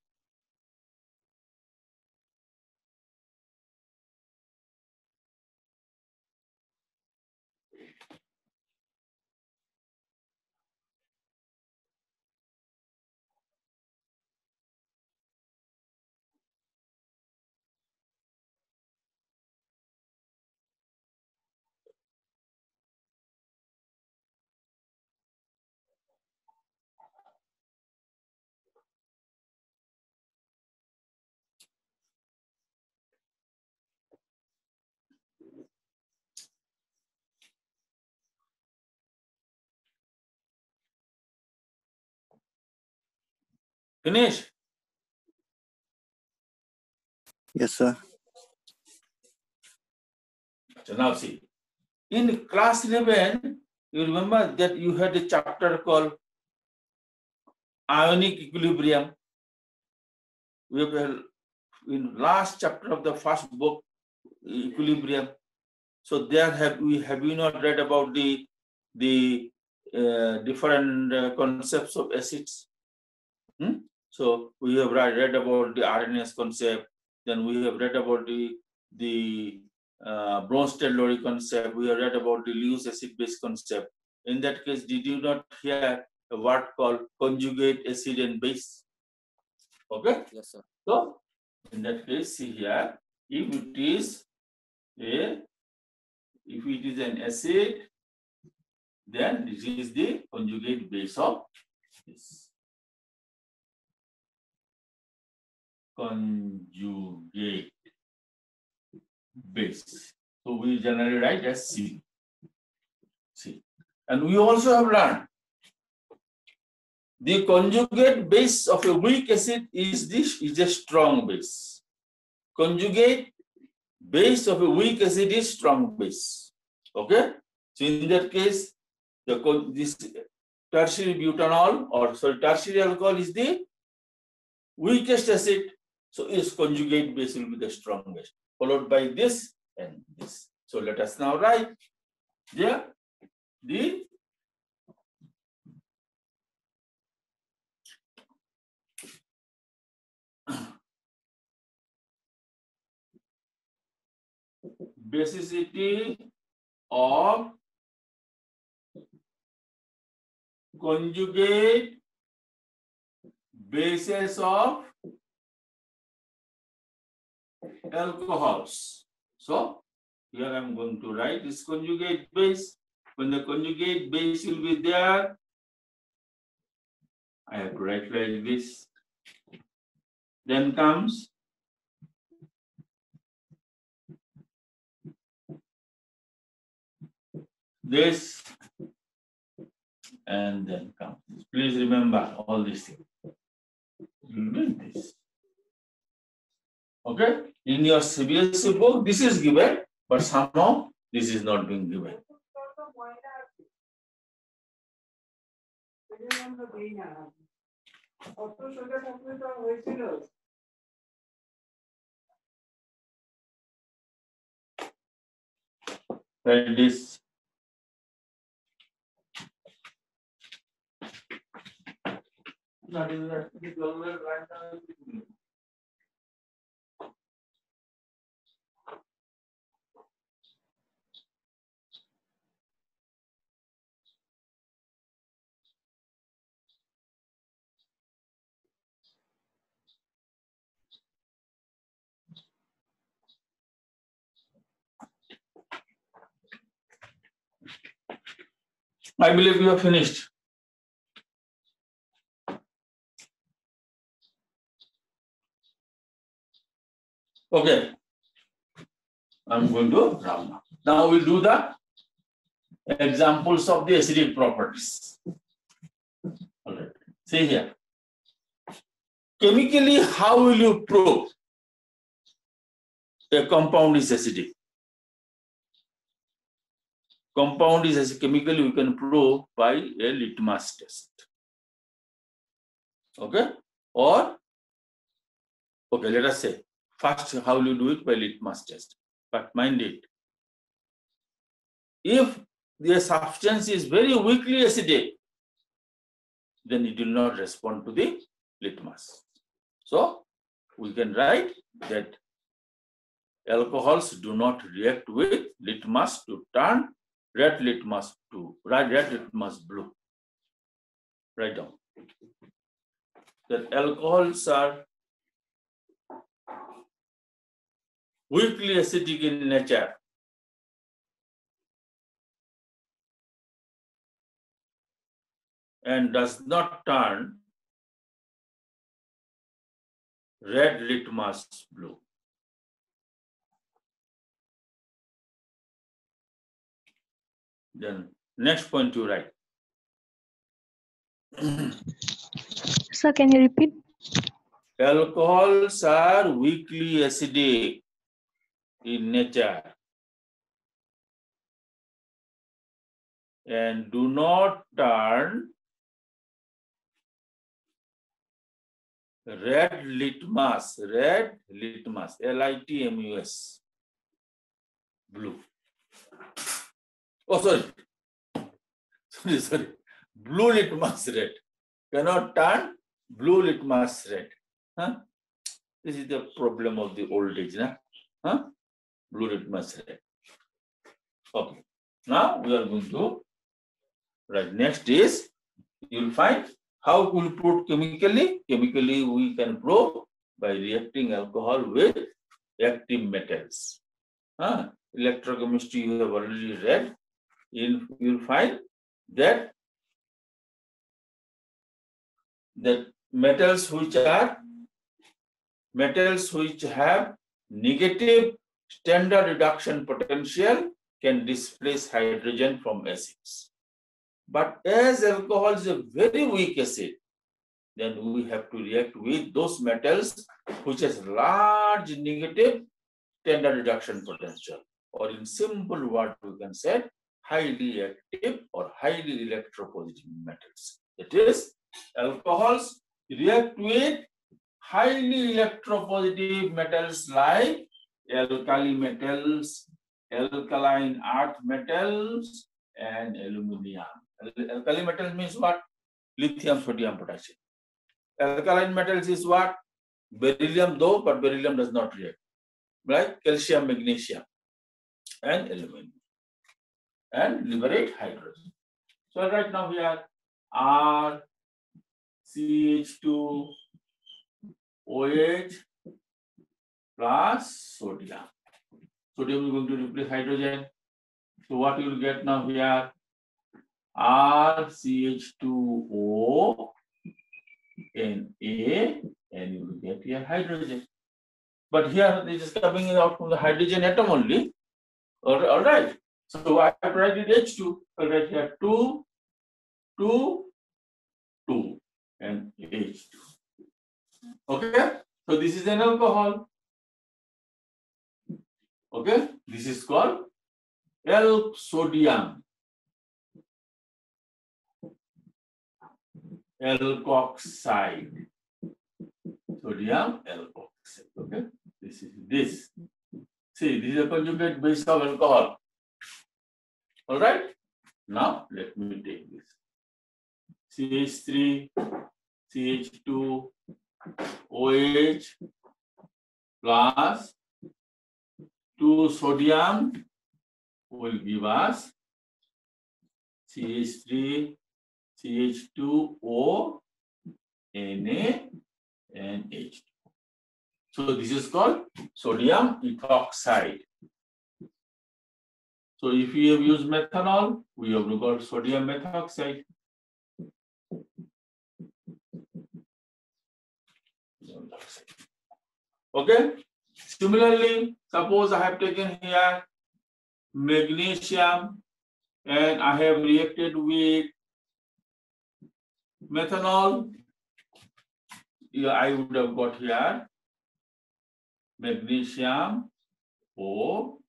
Finish. Yes, sir. So now see, in class eleven, you remember that you had a chapter called ionic equilibrium. We have in last chapter of the first book, equilibrium. So there have we have you not read about the the uh, different uh, concepts of acids? So we have read read about the Arrhenius concept. Then we have read about the the uh, Bronsted-Lowry concept. We have read about the Lewis acid-base concept. In that case, did you not hear a word called conjugate acid and base? Okay, Yes, sir. so in that case, see here, if it is a, if it is an acid, then this is the conjugate base of this. Conjugate base. So we generally write as C. C. And we also have learned the conjugate base of a weak acid is this is a strong base. Conjugate base of a weak acid is strong base. Okay? So in that case, the this tertiary butanol or sorry, tertiary alcohol is the weakest acid. So its conjugate base will be the strongest, followed by this and this. So let us now write there the basicity of conjugate bases of alcohols. So here I am going to write this conjugate base. When the conjugate base will be there, I have to write like this. Then comes this and then comes. Please remember all these things. Do this. Okay, in your CBSE book, this is given, but somehow this is not being given. Well, this. Not in the longer run I believe you are finished. Okay. I'm going to round up. Now we'll do the examples of the acidic properties. All right. See here. Chemically, how will you prove a compound is acidic? Compound is acidic chemically we can prove by a litmus test. Okay? Or, okay, let us say, first how will you do it by litmus test? But mind it, if the substance is very weakly acidic, then it will not respond to the litmus. So we can write that alcohols do not react with litmus to turn red litmus to red, red litmus blue. Write down that alcohols are weakly acidic in nature. And does not turn red litmus blue. Then next point to write. Sir, can you repeat? Alcohols are weakly acidic in nature and do not turn red litmus, red litmus, L-I-T-M-U-S, blue. Oh, sorry. Sorry, sorry. Blue litmus red. Cannot turn blue litmus red. Huh? This is the problem of the old age, nah? Huh? Blue litmus red. Okay. Now we are going to right. Next is you will find how we prove chemically. Chemically, we can prove by reacting alcohol with active metals. Huh? Electrochemistry you have already read. You will find that that metals which are metals which have negative standard reduction potential can displace hydrogen from acids. But as alcohol is a very weak acid, then we have to react with those metals which has large negative standard reduction potential. Or in simple word, we can say highly active or highly electropositive metals. It is alcohols react with highly electropositive metals like alkali metals, alkaline earth metals, and aluminium. Al- Alkali metals means what? Lithium, sodium, potassium. Alkaline metals is what? Beryllium though, but beryllium does not react. Right? Calcium, magnesium, and aluminum. And liberate hydrogen. So right now we are R CH2 OH plus sodium. Sodium is going to replace hydrogen. So what you will get now here? RCH2O Na and you will get here hydrogen. But here this is coming out from the hydrogen atom only. All all right. So I have write it H2. I'll write here 2, 2, 2 and H2. Okay, so this is an alcohol. Okay, this is called L sodium. Alkoxide. Sodium alkoxide. Okay, this is this. See, this is a conjugate base of alcohol. All right, now let me take this. CH3, CH2, OH plus 2 sodium will give us CH3, CH2O, Na, and H2. So this is called sodium ethoxide. So if we have used methanol, we have got sodium methoxide. Okay, similarly, suppose I have taken here magnesium and I have reacted with methanol. Yeah, I would have got here magnesium O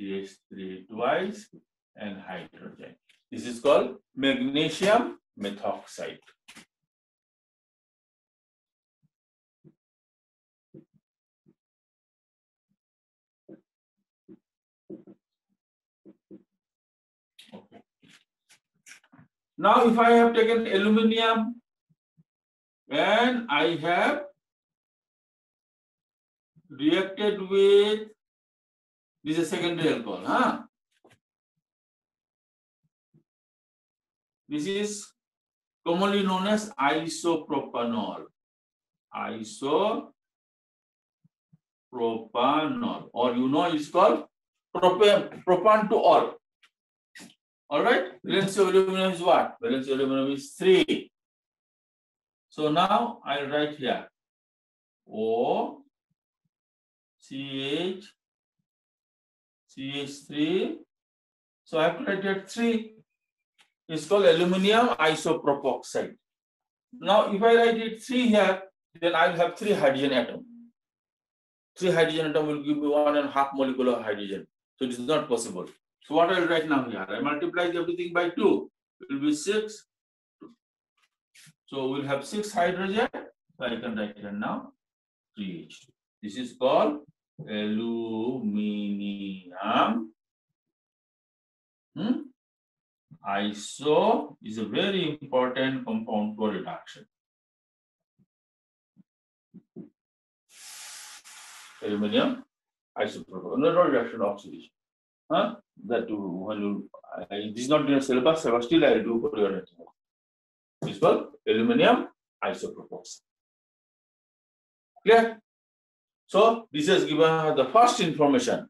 CH3 twice and hydrogen. This is called magnesium methoxide. Now, if I have taken aluminium and I have reacted with this is secondary alcohol, huh? This is commonly known as isopropanol. Isopropanol, or you know it's called propan, propan-2-ol. All right, valence of aluminum is what? Valence aluminum is three. So now I write here O CH CH3. So I have it three. It's called aluminium isopropoxide. Now, if I write it three here, then I will have three hydrogen atom. Three hydrogen atom will give me one and a half molecule of hydrogen. So it is not possible. So what I will write now here? I multiply everything by two. It will be six. So we'll have six hydrogen. So I can write here now three H. This is called aluminium. Hmm? Iso is a very important compound for reduction. Aluminium isopropyl, no no reduction oxidation. Huh? That when you, I, this is not in a syllabus, but still I do for your attention. This called aluminium isopropoxide. Clear? So this has given her the first information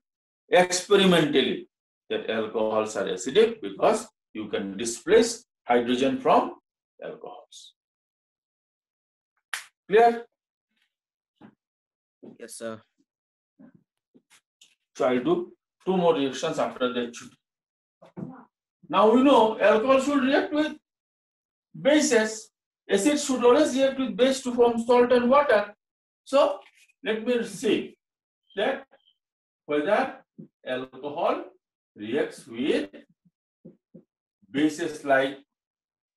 experimentally that alcohols are acidic because you can displace hydrogen from alcohols. Clear? Yes, sir. So I'll do two more reactions after that. Now we know alcohol should react with bases. Acid should always react with base to form salt and water. So let me see that whether alcohol reacts with bases like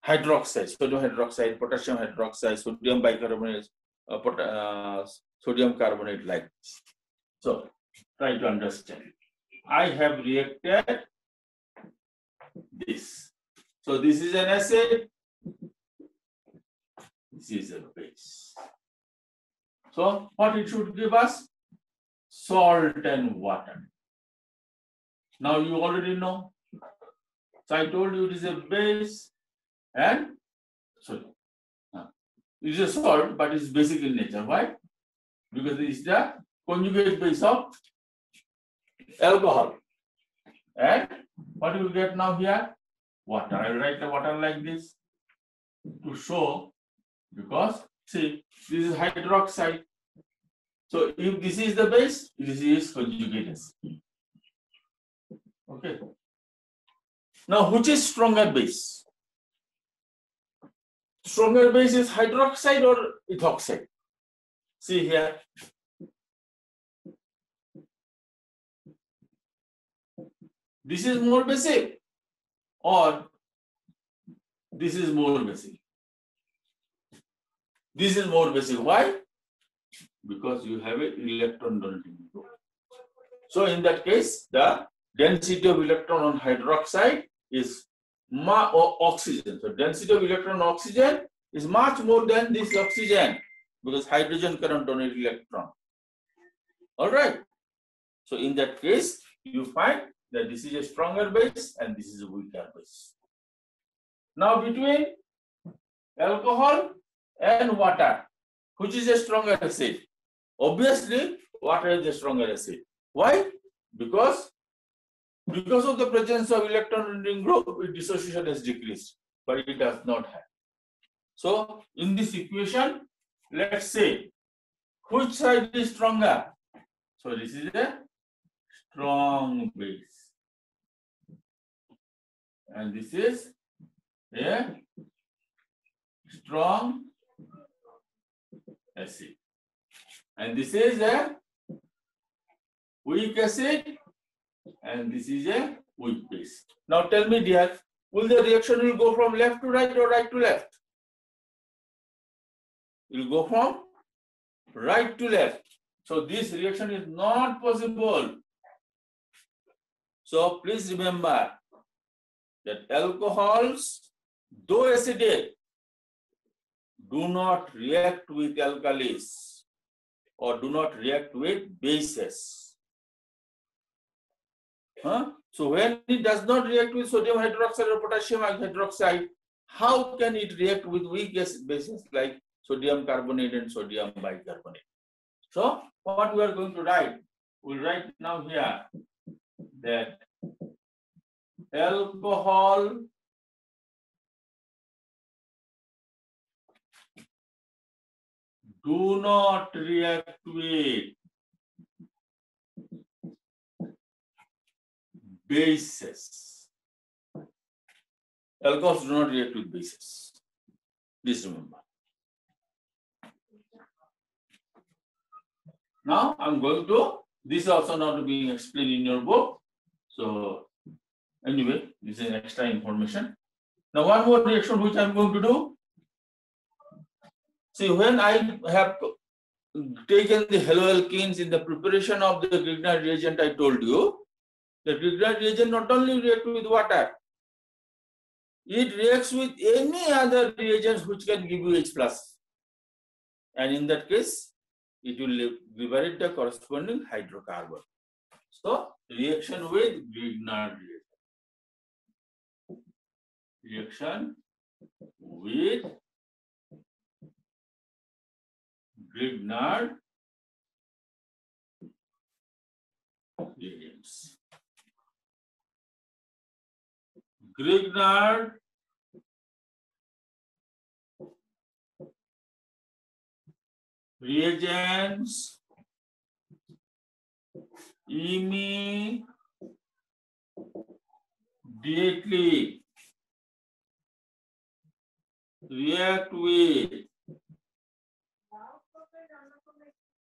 hydroxide, sodium hydroxide, potassium hydroxide, sodium bicarbonate, uh, uh, sodium carbonate like. So try to understand. I have reacted this. So this is an acid. This is a base. So what it should give us? Salt and water. Now you already know. So I told you it is a base and uh, It is a salt, but it's basic in nature. Why? Because it is the conjugate base of alcohol. And what you get now here? Water. I write the water like this to show because see this is hydroxide. So if this is the base, this is conjugate acid. Okay. Now which is stronger base? Stronger base is hydroxide or ethoxide? See here. This is more basic or this is more basic. This is more basic. Why? Because you have an electron donating group. So in that case, the density of electron on hydroxide is or oxygen. So density of electron oxygen is much more than this oxygen because hydrogen cannot donate electron. All right. So in that case, you find that this is a stronger base and this is a weaker base. Now between alcohol and water, which is a stronger acid? Obviously, water is the stronger acid. Why? Because Because of the presence of electron in group, dissociation has decreased, but it does not have. So in this equation, let's say which side is stronger? So this is a strong base. And this is a strong acid. And this is a weak acid and this is a weak base. Now tell me dear, will the reaction will go from left to right or right to left? It will go from right to left. So this reaction is not possible. So please remember that alcohols, though acidic, do not react with alkalis or do not react with bases. Huh? So when it does not react with sodium hydroxide or potassium hydroxide, how can it react with weak bases like sodium carbonate and sodium bicarbonate? So what we are going to write, we'll write now here that alcohol do not react with bases. Alcohols do not react with bases. Please remember. Now I'm going to, this is also not being explained in your book. So anyway, this is extra information. Now one more reaction which I'm going to do. See, when I have taken the haloalkanes in the preparation of the Grignard reagent, I told you, the Grignard reagent not only reacts with water, it reacts with any other reagents which can give you H plus. And in that case, it will liberate the corresponding hydrocarbon. So, reaction with Grignard reagent. Reaction with Grignard reagents. Grignard reagents immediately react with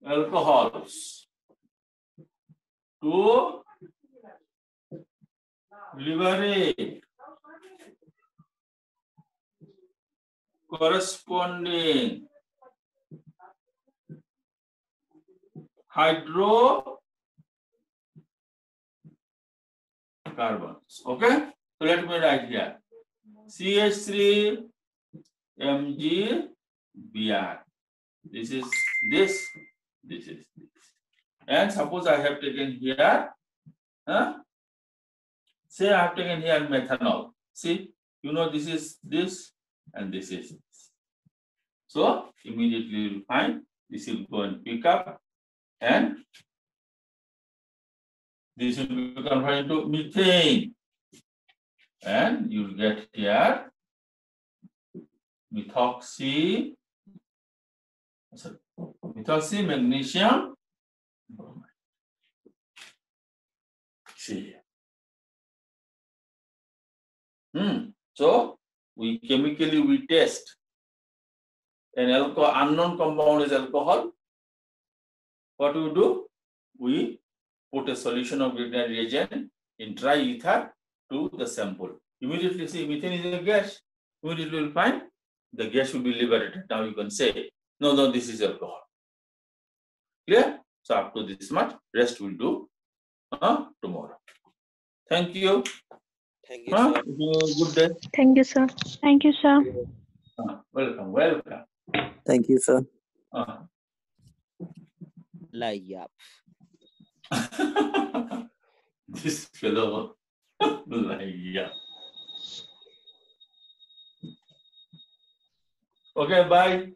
alcohols. To liberate corresponding. Hydro. Carbons. Okay, so let me write here. CH3 Mg Br. This is this, this is this. And suppose I have taken here, huh? Say I have taken here methanol. See, you know this is this and this is this. So immediately you will find this will go and pick up and this will be converted into methane. And you will get here methoxy, sorry, methoxy magnesium. See. Hmm. So we chemically we test an alcohol unknown compound is alcohol. What we do? We put a solution of reagent in dry ether to the sample. Immediately see methane is a gas. Immediately you will find the gas will be liberated. Now you can say, no, no, this is alcohol. Clear? So up to this much, rest we'll do uh, tomorrow. Thank you. Thank you, Huh? sir. Good day. Thank you, sir. Thank you, sir. Uh, welcome, welcome. Thank you, sir. Uh. Layup. this fellow, like, yeah. Okay, bye.